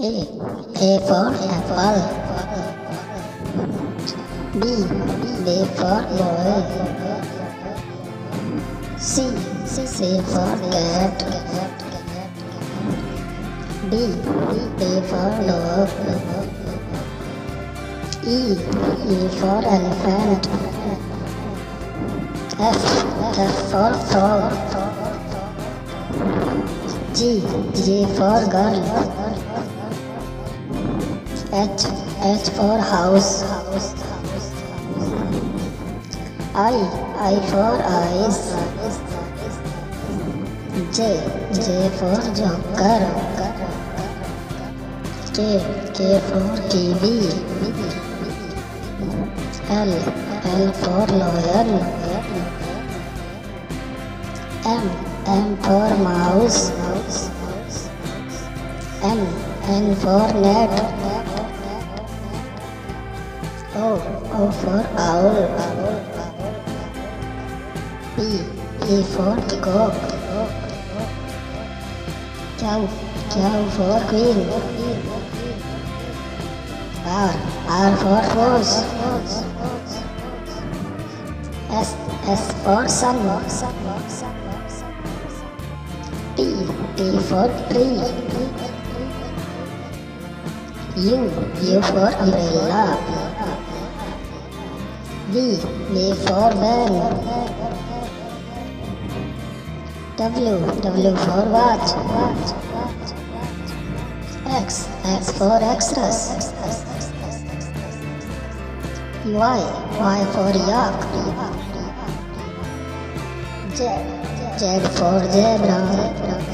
A. A for apple. B. B for boy. C. C for cat. D. D for dog. E. E for elephant. F. F for frog. G. G for girl. H. H for house. I. I for eyes. J. J for joker. K. K for kiwi. L. L for lion. M. M for mouse. N. N for net. O. O for owl. P. P for peacock. Q. Q for queen. R. R for rose. S. S for sun. T. T for tree. U. U for umbrella. V. V for van. W. W for watch. X. X for extras. Y. Y for yak. Z. Z for zebra.